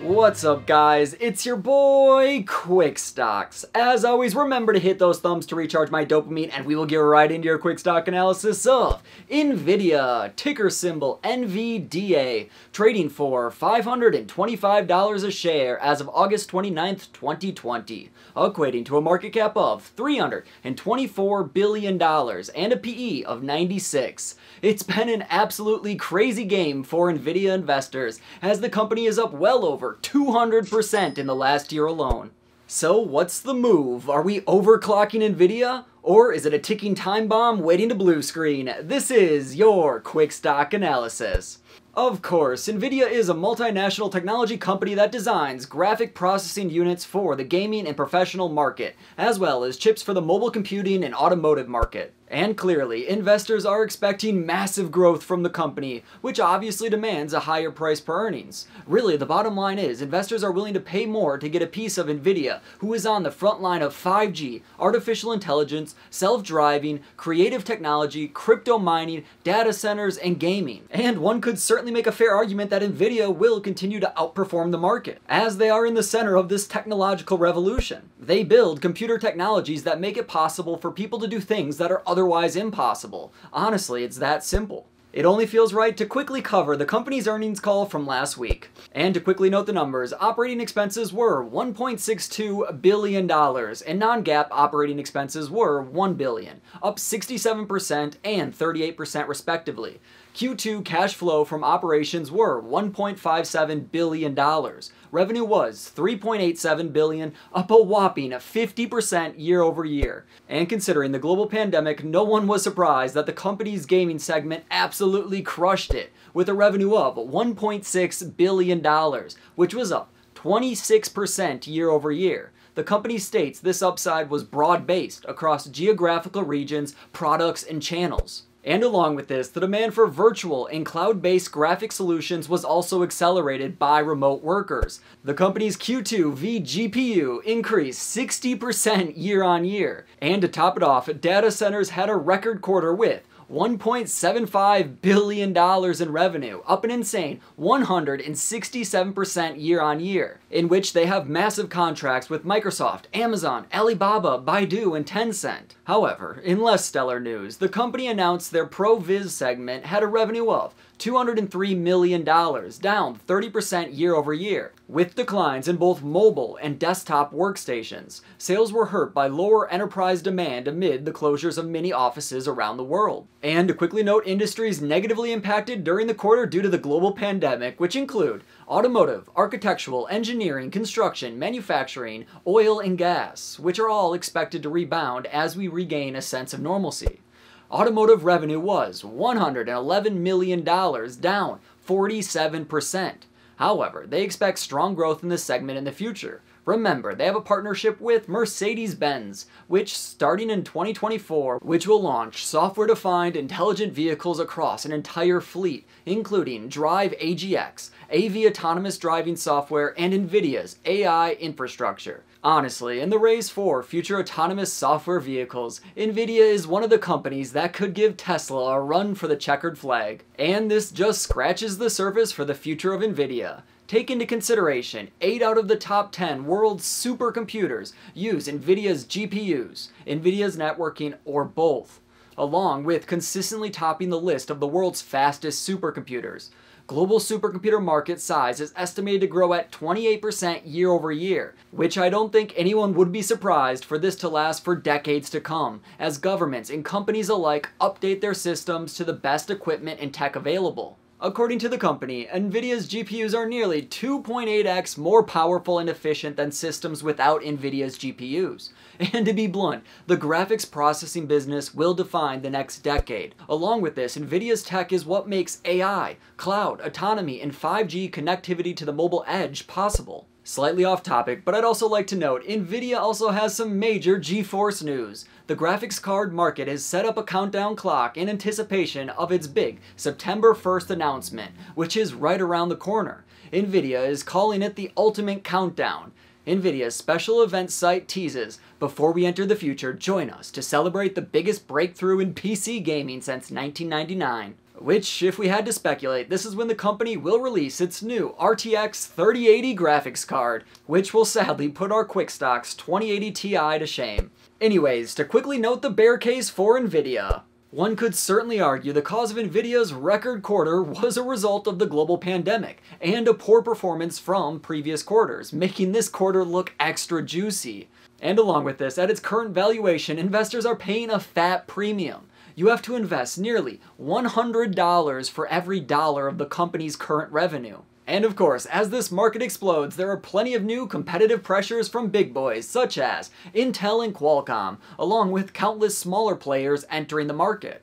What's up guys, it's your boy Quick Stocks. As always, remember to hit those thumbs to recharge my dopamine and we will get right into your quick stock analysis of NVIDIA, ticker symbol NVDA, trading for $525 a share as of August 29th, 2020, equating to a market cap of $324 billion and a PE of 96. It's been an absolutely crazy game for NVIDIA investors as the company is up well over 200% in the last year alone. So what's the move? Are we overclocking Nvidia? Or is it a ticking time bomb waiting to blue screen? This is your Quick Stock Analysis. Of course, Nvidia is a multinational technology company that designs graphic processing units for the gaming and professional market, as well as chips for the mobile computing and automotive market. And clearly, investors are expecting massive growth from the company, which obviously demands a higher price per earnings. Really, the bottom line is investors are willing to pay more to get a piece of Nvidia, who is on the front line of 5G, artificial intelligence, self-driving, creative technology, crypto mining, data centers, and gaming. And one could certainly make a fair argument that Nvidia will continue to outperform the market, as they are in the center of this technological revolution. They build computer technologies that make it possible for people to do things that are otherwise otherwise impossible. Honestly, it's that simple. It only feels right to quickly cover the company's earnings call from last week. And to quickly note the numbers, operating expenses were $1.62 billion and non-GAAP operating expenses were 1 billion, up 67% and 38% respectively. Q2 cash flow from operations were $1.57 billion. Revenue was 3.87 billion, up a whopping 50% year over year. And considering the global pandemic, no one was surprised that the company's gaming segment absolutely crushed it, with a revenue of $1.6 billion, which was up 26% year over year. The company states this upside was broad based across geographical regions, products, and channels. And along with this, the demand for virtual and cloud-based graphic solutions was also accelerated by remote workers. The company's Q2 vGPU increased 60% year on year. And to top it off, data centers had a record quarter with $1.75 billion in revenue, up an insane 167% year on year, in which they have massive contracts with Microsoft, Amazon, Alibaba, Baidu, and Tencent. However, in less stellar news, the company announced their ProViz segment had a revenue of $203 million, down 30% year over year, with declines in both mobile and desktop workstations. Sales were hurt by lower enterprise demand amid the closures of many offices around the world. And to quickly note industries negatively impacted during the quarter due to the global pandemic, which include automotive, architectural, engineering, construction, manufacturing, oil, and gas, which are all expected to rebound as we regain a sense of normalcy automotive revenue was $111 million, down 47%. However, they expect strong growth in this segment in the future. Remember, they have a partnership with Mercedes-Benz, which starting in 2024, which will launch software-defined intelligent vehicles across an entire fleet, including Drive AGX, AV autonomous driving software, and NVIDIA's AI infrastructure. Honestly, in the race for future autonomous software vehicles, Nvidia is one of the companies that could give Tesla a run for the checkered flag. And this just scratches the surface for the future of Nvidia. Take into consideration, 8 out of the top 10 world's supercomputers use NVIDIA's GPUs, NVIDIA's networking, or both, along with consistently topping the list of the world's fastest supercomputers global supercomputer market size is estimated to grow at 28% year over year, which I don't think anyone would be surprised for this to last for decades to come, as governments and companies alike update their systems to the best equipment and tech available. According to the company, NVIDIA's GPUs are nearly 2.8x more powerful and efficient than systems without NVIDIA's GPUs. And to be blunt, the graphics processing business will define the next decade. Along with this, NVIDIA's tech is what makes AI, cloud, autonomy, and 5G connectivity to the mobile edge possible. Slightly off topic, but I'd also like to note, Nvidia also has some major GeForce news. The graphics card market has set up a countdown clock in anticipation of its big September 1st announcement, which is right around the corner. Nvidia is calling it the ultimate countdown. Nvidia's special event site teases, before we enter the future, join us to celebrate the biggest breakthrough in PC gaming since 1999. Which, if we had to speculate, this is when the company will release its new RTX 3080 graphics card, which will sadly put our QuickStock's 2080 Ti to shame. Anyways, to quickly note the bear case for Nvidia. One could certainly argue the cause of Nvidia's record quarter was a result of the global pandemic and a poor performance from previous quarters, making this quarter look extra juicy. And along with this, at its current valuation, investors are paying a fat premium you have to invest nearly $100 for every dollar of the company's current revenue. And of course, as this market explodes, there are plenty of new competitive pressures from big boys such as Intel and Qualcomm, along with countless smaller players entering the market.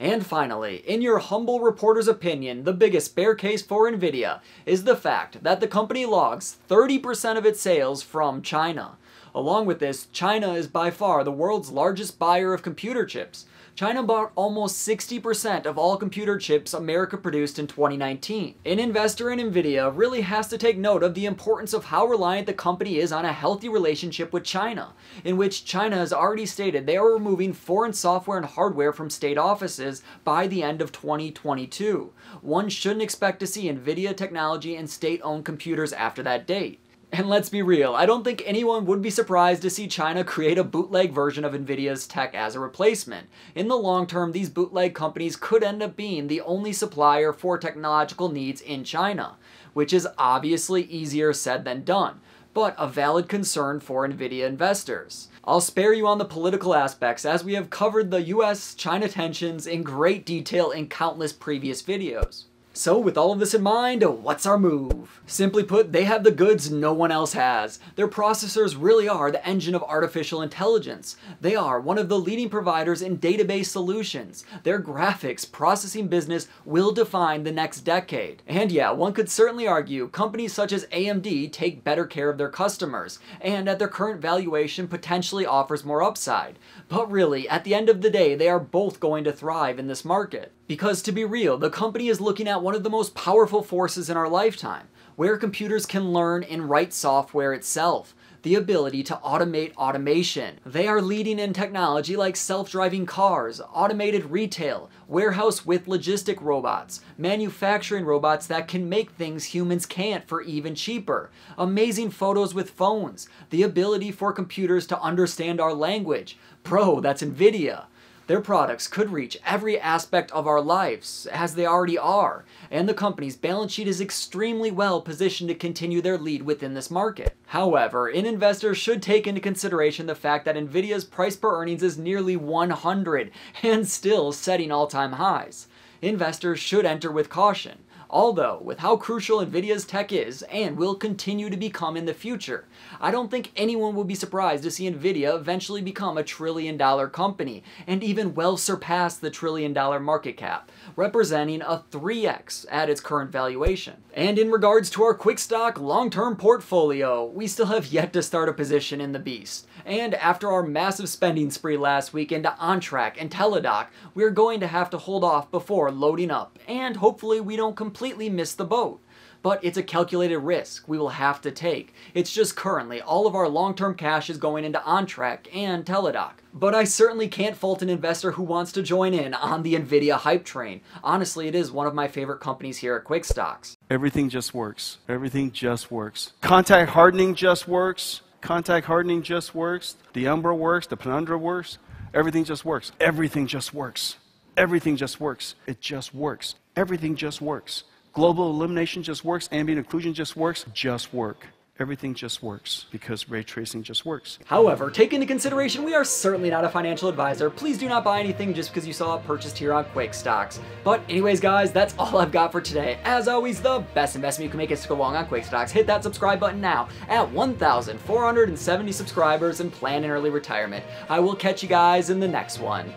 And finally, in your humble reporter's opinion, the biggest bear case for Nvidia is the fact that the company logs 30% of its sales from China. Along with this, China is by far the world's largest buyer of computer chips, China bought almost 60% of all computer chips America produced in 2019. An investor in Nvidia really has to take note of the importance of how reliant the company is on a healthy relationship with China, in which China has already stated they are removing foreign software and hardware from state offices by the end of 2022. One shouldn't expect to see Nvidia technology in state-owned computers after that date. And let's be real, I don't think anyone would be surprised to see China create a bootleg version of Nvidia's tech as a replacement. In the long term, these bootleg companies could end up being the only supplier for technological needs in China, which is obviously easier said than done, but a valid concern for Nvidia investors. I'll spare you on the political aspects as we have covered the US-China tensions in great detail in countless previous videos. So with all of this in mind, what's our move? Simply put, they have the goods no one else has. Their processors really are the engine of artificial intelligence. They are one of the leading providers in database solutions. Their graphics processing business will define the next decade. And yeah, one could certainly argue companies such as AMD take better care of their customers, and at their current valuation potentially offers more upside. But really, at the end of the day, they are both going to thrive in this market. Because to be real, the company is looking at one of the most powerful forces in our lifetime, where computers can learn and write software itself the ability to automate automation. They are leading in technology like self-driving cars, automated retail, warehouse with logistic robots, manufacturing robots that can make things humans can't for even cheaper, amazing photos with phones, the ability for computers to understand our language. Bro, that's NVIDIA. Their products could reach every aspect of our lives, as they already are, and the company's balance sheet is extremely well positioned to continue their lead within this market. However, an investor should take into consideration the fact that Nvidia's price per earnings is nearly 100 and still setting all-time highs. Investors should enter with caution, Although, with how crucial Nvidia's tech is, and will continue to become in the future, I don't think anyone would be surprised to see Nvidia eventually become a trillion dollar company, and even well surpass the trillion dollar market cap, representing a 3x at its current valuation. And in regards to our quick stock long-term portfolio, we still have yet to start a position in the beast. And after our massive spending spree last week into Ontrak and Teladoc, we're going to have to hold off before loading up, and hopefully we don't completely miss the boat but it's a calculated risk we will have to take. It's just currently all of our long-term cash is going into Ontrak and Teladoc. But I certainly can't fault an investor who wants to join in on the Nvidia hype train. Honestly, it is one of my favorite companies here at QuickStocks. Everything just works. Everything just works. Contact hardening just works. Contact hardening just works. The Umbra works. The Penumbra works. Everything just works. Everything just works. Everything just works. It just works. Everything just works. Global illumination just works. Ambient occlusion just works. Just work. Everything just works because ray tracing just works. However, take into consideration we are certainly not a financial advisor. Please do not buy anything just because you saw it purchased here on Quick Stocks. But anyways, guys, that's all I've got for today. As always, the best investment you can make is to go long on Quick Stocks. Hit that subscribe button now at 1,470 subscribers and plan an early retirement. I will catch you guys in the next one.